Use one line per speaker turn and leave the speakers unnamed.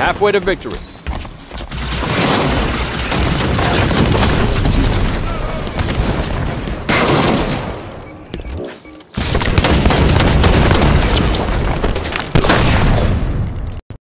halfway to victory.